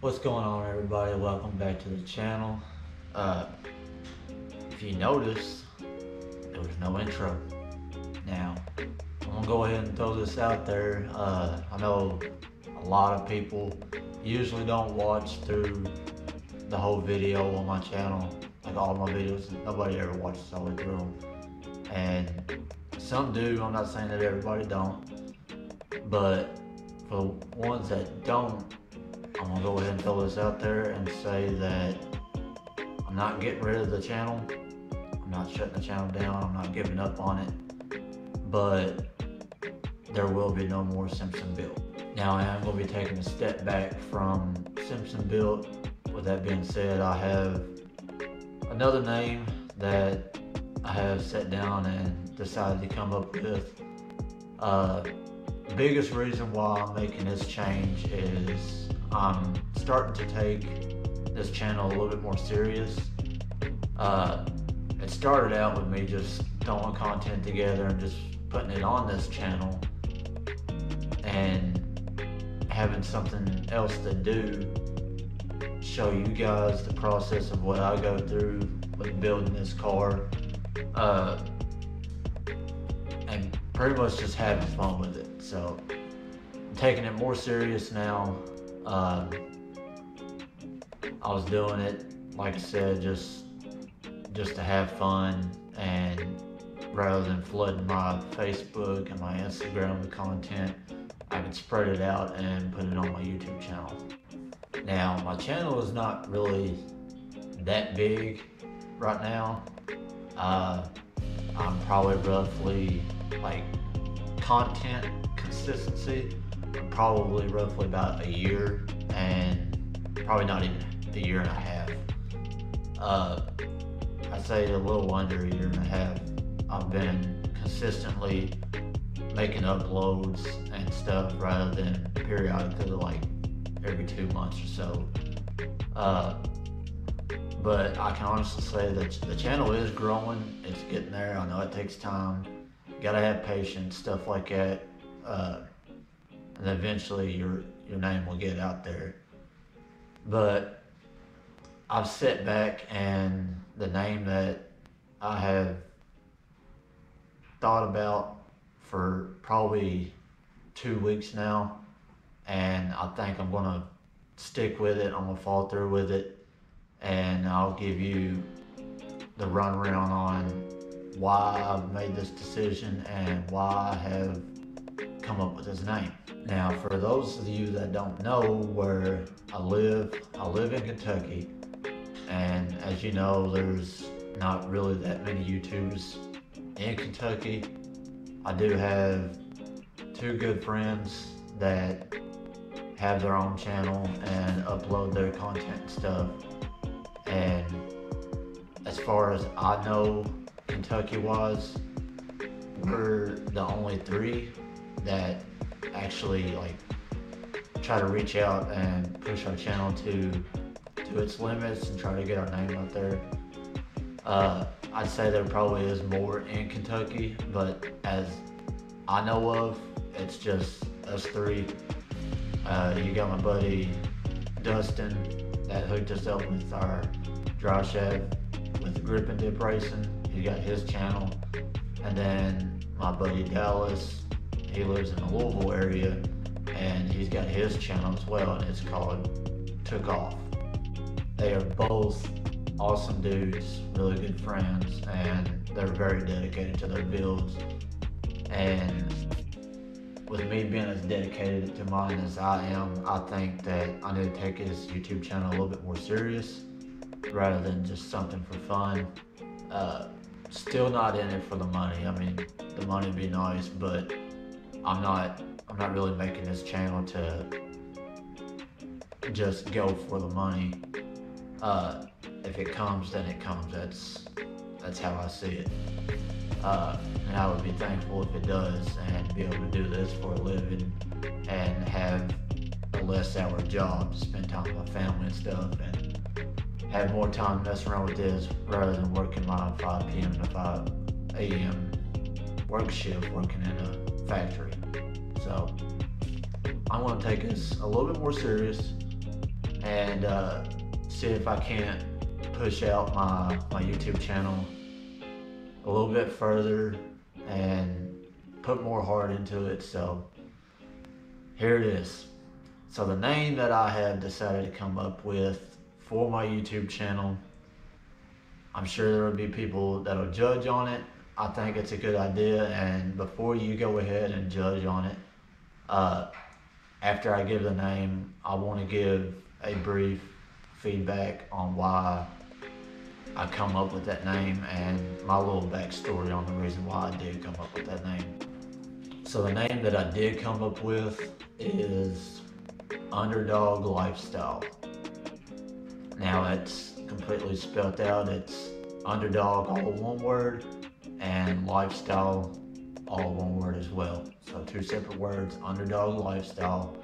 What's going on everybody? Welcome back to the channel. Uh, if you notice, there was no intro. Now, I'm gonna go ahead and throw this out there. Uh, I know a lot of people usually don't watch through the whole video on my channel. Like all my videos, nobody ever watches all the way through them. And some do, I'm not saying that everybody don't. But for the ones that don't, I'm gonna go ahead and throw this out there and say that I'm not getting rid of the channel. I'm not shutting the channel down. I'm not giving up on it. But there will be no more Simpson Built. Now I am gonna be taking a step back from Simpson Built. With that being said, I have another name that I have sat down and decided to come up with. Uh, biggest reason why I'm making this change is I'm starting to take this channel a little bit more serious. Uh, it started out with me just throwing content together and just putting it on this channel and having something else to do show you guys the process of what I go through with building this car uh, and pretty much just having fun with it so I'm taking it more serious now um, I was doing it like I said just just to have fun and rather than flooding my Facebook and my Instagram with content I could spread it out and put it on my YouTube channel. Now, my channel is not really that big right now. Uh, I'm probably roughly like content consistency, probably roughly about a year and probably not even a year and a half. Uh, I'd say a little under a year and a half. I've been consistently making uploads and stuff rather than periodically like every two months or so. Uh, but I can honestly say that the channel is growing. It's getting there. I know it takes time. Gotta have patience, stuff like that. Uh, and eventually your your name will get out there. But I've sat back and the name that I have thought about for probably two weeks now, and I think I'm gonna stick with it. I'm gonna fall through with it, and I'll give you the runaround on why I've made this decision and why I have come up with his name. Now, for those of you that don't know where I live, I live in Kentucky, and as you know, there's not really that many YouTubers in Kentucky I do have two good friends that have their own channel and upload their content and stuff. And as far as I know, Kentucky wise, we're the only three that actually like try to reach out and push our channel to to its limits and try to get our name out there. Uh, I'd say there probably is more in Kentucky, but as I know of, it's just us three. Uh, you got my buddy Dustin that hooked us up with our drive shaft with grip and dip racing. He got his channel. And then my buddy Dallas, he lives in the Louisville area and he's got his channel as well and it's called Took Off. They are both awesome dudes, really good friends, and they're very dedicated to their builds. And with me being as dedicated to mine as I am, I think that I need to take his YouTube channel a little bit more serious rather than just something for fun. Uh, still not in it for the money. I mean, the money would be nice, but I'm not. I'm not really making this channel to just go for the money. Uh, if it comes, then it comes. That's that's how I see it. Uh, and I would be thankful if it does, and be able to do this for a living, and have a less hour job spend time with my family and stuff, and have more time messing around with this rather than working my 5 p.m. to 5 a.m. work shift working in a factory. So I want to take this a little bit more serious and uh, see if I can't push out my, my YouTube channel a little bit further and put more heart into it. So here it is. So the name that I have decided to come up with for my YouTube channel, I'm sure there will be people that'll judge on it. I think it's a good idea, and before you go ahead and judge on it, uh, after I give the name, I want to give a brief feedback on why I come up with that name and my little backstory on the reason why I did come up with that name. So the name that I did come up with is Underdog Lifestyle. Now it's completely spelled out. It's underdog all one word and lifestyle all one word as well. So two separate words, underdog lifestyle.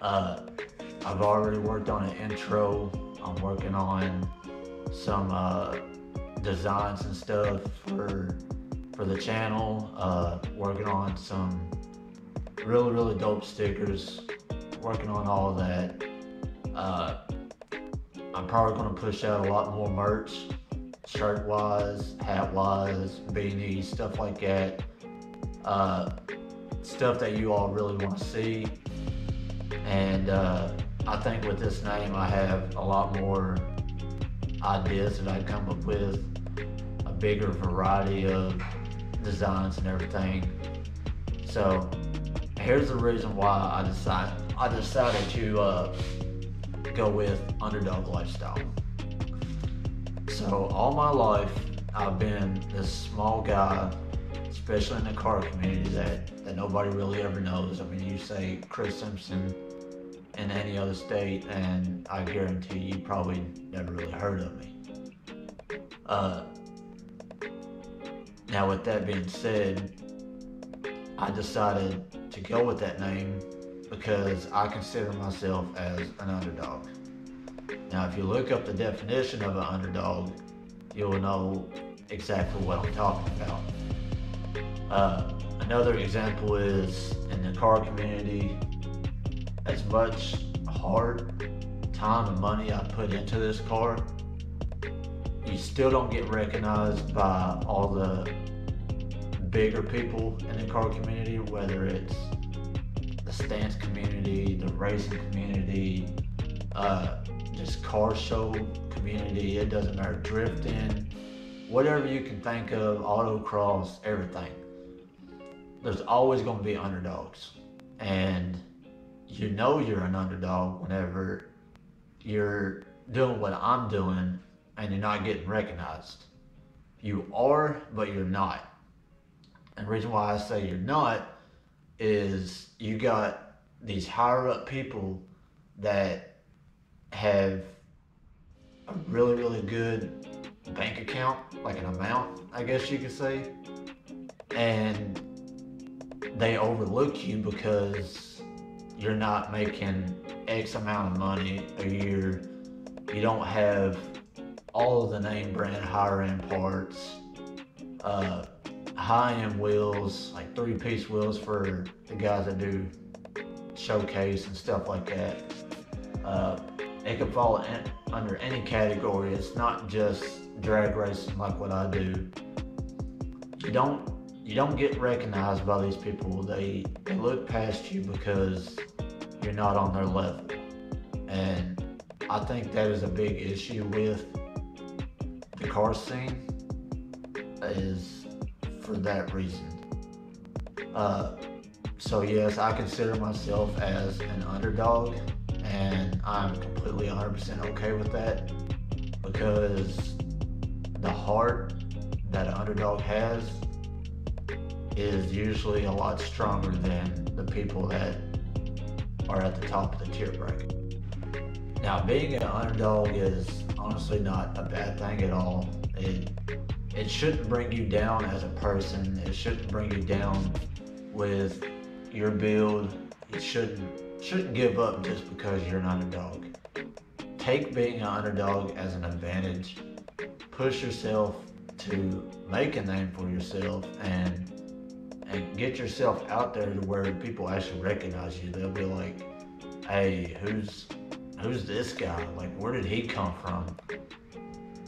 Uh, I've already worked on an intro. I'm working on some uh, designs and stuff for for the channel. Uh, working on some really really dope stickers. Working on all that. Uh, I'm probably to push out a lot more merch, shirt wise, hat wise, beanies, stuff like that. Uh, stuff that you all really want to see. And uh, I think with this name, I have a lot more ideas that I come up with, a bigger variety of designs and everything. So here's the reason why I decided I decided to uh, go with underdog lifestyle. So all my life I've been this small guy, especially in the car community that, that nobody really ever knows. I mean you say Chris Simpson in any other state, and I guarantee you probably never really heard of me. Uh, now, with that being said, I decided to go with that name because I consider myself as an underdog. Now, if you look up the definition of an underdog, you'll know exactly what I'm talking about. Uh, another example is in the car community, as much heart, time, and money I put into this car, you still don't get recognized by all the bigger people in the car community, whether it's the stance community, the racing community, uh, just car show community, it doesn't matter, drifting, whatever you can think of, autocross, everything. There's always going to be underdogs. And you know you're an underdog whenever you're doing what I'm doing and you're not getting recognized. You are, but you're not. And the reason why I say you're not is you got these higher up people that have a really, really good bank account, like an amount, I guess you could say. And they overlook you because you're not making X amount of money a year, you don't have all of the name brand higher end parts, uh, high end wheels, like three piece wheels for the guys that do showcase and stuff like that. Uh, it could fall in, under any category. It's not just drag racing like what I do. You don't you don't get recognized by these people. They, they look past you because you're not on their level. And I think that is a big issue with the car scene is for that reason. Uh, so yes, I consider myself as an underdog and I'm completely 100% okay with that because the heart that an underdog has is usually a lot stronger than the people that are at the top of the tier bracket. Now, being an underdog is honestly not a bad thing at all. It it shouldn't bring you down as a person. It shouldn't bring you down with your build. It shouldn't shouldn't give up just because you're an underdog. Take being an underdog as an advantage. Push yourself to make a name for yourself and and get yourself out there to where people actually recognize you. They'll be like, "Hey, who's who's this guy? Like, where did he come from?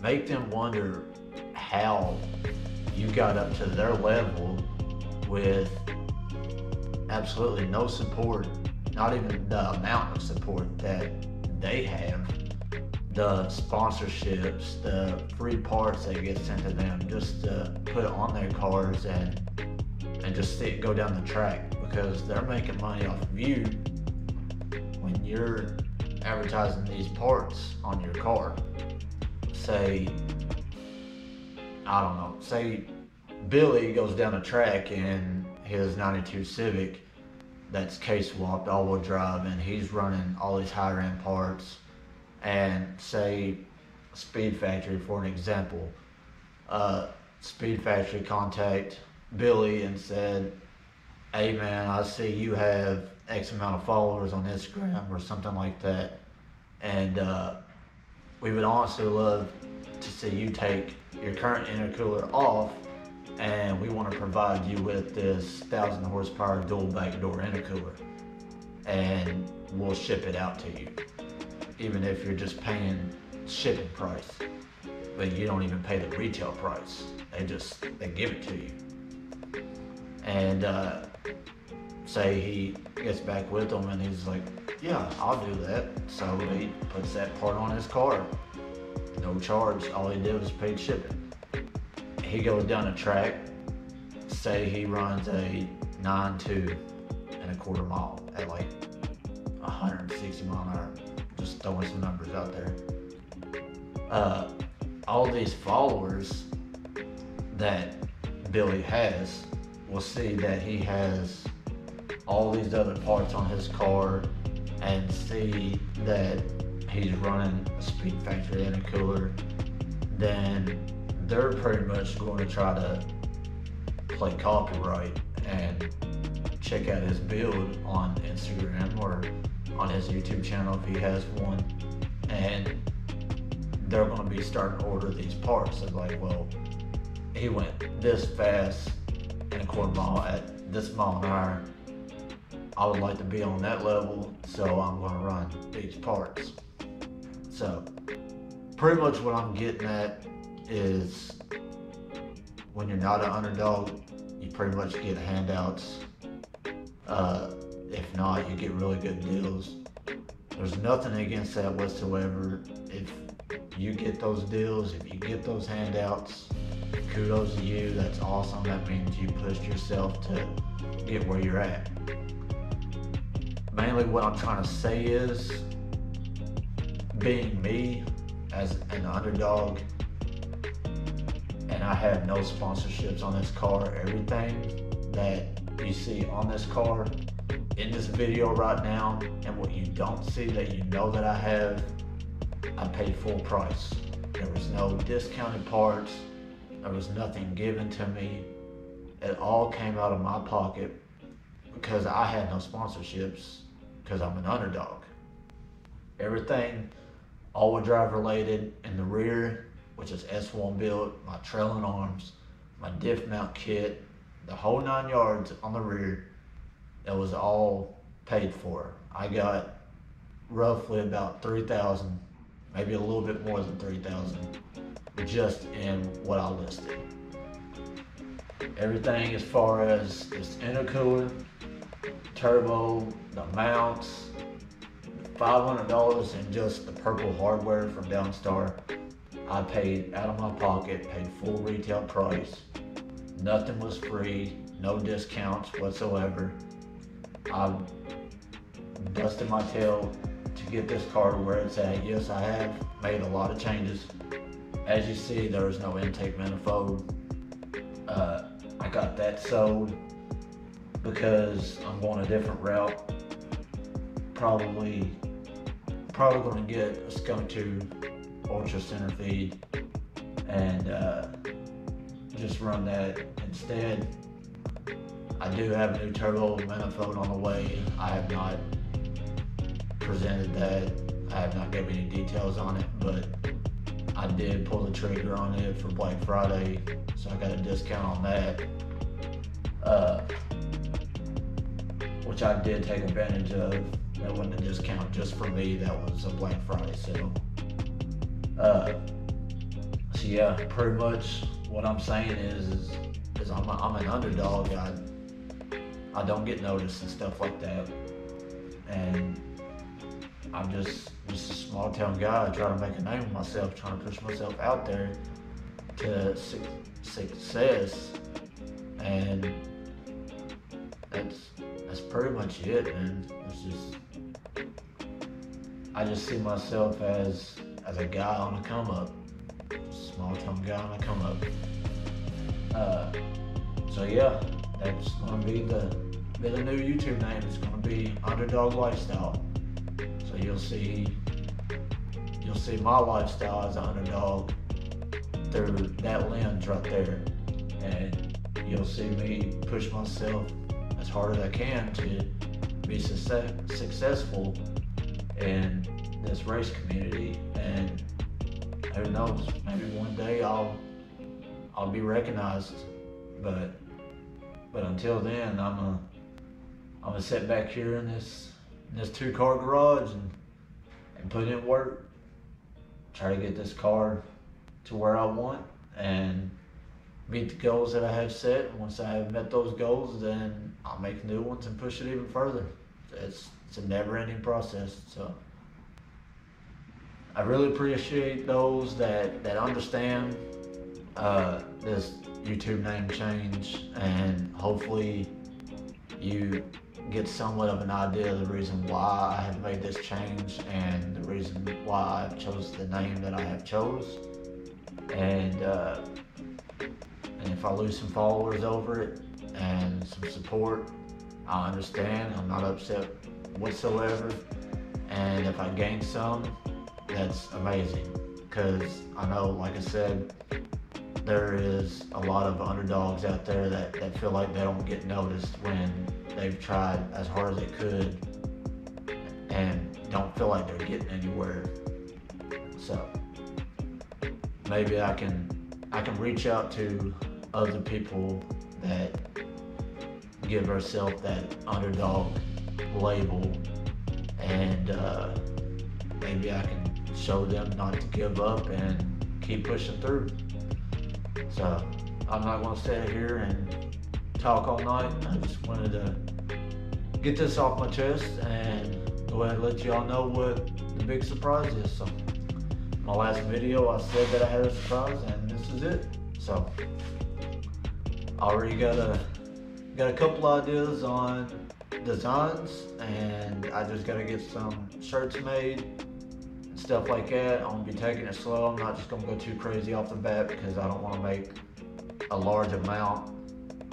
Make them wonder how you got up to their level with absolutely no support, not even the amount of support that they have, the sponsorships, the free parts that get sent to them, just to put on their cars and and just see it go down the track because they're making money off of you when you're advertising these parts on your car. Say, I don't know, say Billy goes down a track in his 92 Civic that's case swapped all-wheel drive and he's running all these higher end parts. And say Speed Factory for an example uh, Speed Factory contact Billy and said hey man I see you have X amount of followers on Instagram or something like that. And uh, we would honestly love to see you take your current intercooler off and we want to provide you with this 1000 horsepower dual back door intercooler. And we'll ship it out to you even if you're just paying shipping price. But you don't even pay the retail price. They just they give it to you. And uh, say he gets back with them and he's like yeah i'll do that. So he puts that part on his car. No charge. All he did was paid shipping he goes down a track, say he runs a 9-2 and a quarter mile at like 160 mile an hour, just throwing some numbers out there. Uh, all these followers that Billy has will see that he has all these other parts on his car and see that he's running a speed factory intercooler, then they're pretty much going to try to play copyright and check out his build on Instagram or on his YouTube channel if he has one. And they're going to be starting to order these parts. They're like, well, he went this fast in a quarter mile at this mile an hour. I would like to be on that level, so I'm going to run these parts. So, pretty much what I'm getting at is when you're not an underdog, you pretty much get handouts. Uh, if not, you get really good deals. There's nothing against that whatsoever. If you get those deals, if you get those handouts, kudos to you. That's awesome. That means you pushed yourself to get where you're at. Mainly what I'm trying to say is being me as an underdog I have no sponsorships on this car. Everything that you see on this car in this video right now and what you don't see that you know that I have, I paid full price. There was no discounted parts. There was nothing given to me. It all came out of my pocket because I had no sponsorships because I'm an underdog. Everything all-wheel drive related in the rear which is S1 built, my trailing arms, my diff mount kit, the whole nine yards on the rear. That was all paid for. I got roughly about 3000 maybe a little bit more than 3000 just in what I listed. Everything as far as this intercooler, turbo, the mounts, $500 in just the purple hardware from Downstar I paid out of my pocket, paid full retail price. Nothing was free, no discounts whatsoever. I busted my tail to get this car to where it's at. Yes, I have made a lot of changes. As you see, there is no intake manifold. Uh, I got that sold because I'm going a different route. Probably, probably going to get a Skunk2 ultra center feed and uh, just run that instead. I do have a new turbo manifold on the way. I have not presented that. I have not given any details on it, but I did pull the trigger on it for Black Friday, so I got a discount on that. Uh, which I did take advantage of That wasn't a discount just for me. That was a Black Friday sale. Uh, so yeah, pretty much what I'm saying is, is, is I'm, a, I'm an underdog. I, I don't get noticed and stuff like that. And I'm just just a small town guy trying to make a name for myself, trying to push myself out there to su- success. And that's that's pretty much it, man. It's just I just see myself as as a guy on the come up, small town guy on the come up. Uh, so yeah, that's gonna be the be the new YouTube name. It's gonna be Underdog Lifestyle. So you'll see you'll see my lifestyle as an underdog through that lens right there, and you'll see me push myself as hard as I can to be success, successful in this race community. And who knows, maybe one day I'll I'll be recognized, but but until then, I'm a I'm gonna sit back here in this in this two car garage and and put in work. Try to get this car to where I want and meet the goals that I have set. Once I have met those goals, then I'll make new ones and push it even further. It's it's a never ending process. So I really appreciate those that that understand uh, this YouTube name change and hopefully you get somewhat of an idea of the reason why I have made this change and the reason why I've chose the name that I have chose. And uh, and if I lose some followers over it and some support, I understand. I'm not upset whatsoever. And if I gain some, that's amazing. Because I know, like I said, there is a lot of underdogs out there that, that feel like they don't get noticed when they've tried as hard as they could and don't feel like they're getting anywhere. So maybe I can I can reach out to other people that give ourselves that underdog label and uh, maybe I can show them not to give up and keep pushing through. So I'm not going to sit here and talk all night. I just wanted to get this off my chest and go ahead and let y'all know what the big surprise is. So my last video, I said that I had a surprise, and this is it. So I already got a got a couple ideas on designs, and I just got to get some shirts made stuff like that. I'm gonna be taking it slow. I'm not just gonna go too crazy off the bat because I don't want to make a large amount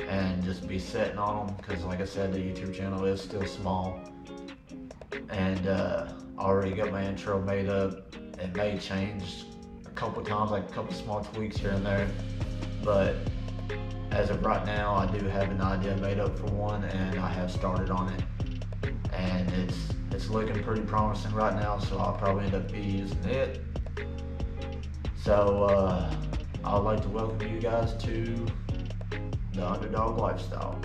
and just be sitting on them because like I said the YouTube channel is still small and uh, I already got my intro made up it may change a couple times like a couple small tweaks here and there but as of right now I do have an idea made up for one and I have started on it and it's it's looking pretty promising right now so I'll probably end up be using it so uh, I'd like to welcome you guys to the underdog lifestyle.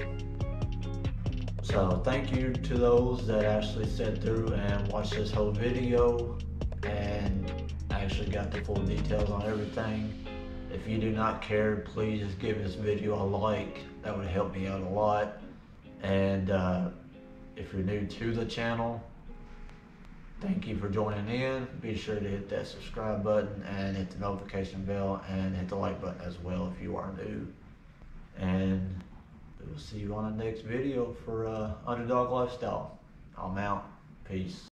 So thank you to those that actually sat through and watched this whole video and actually got the full details on everything. If you do not care, please just give this video a like. That would help me out a lot. And uh, if you're new to the channel, thank you for joining in. Be sure to hit that subscribe button and hit the notification bell and hit the like button as well if you are new and we'll see you on the next video for uh, Underdog Lifestyle. I'm out. Peace.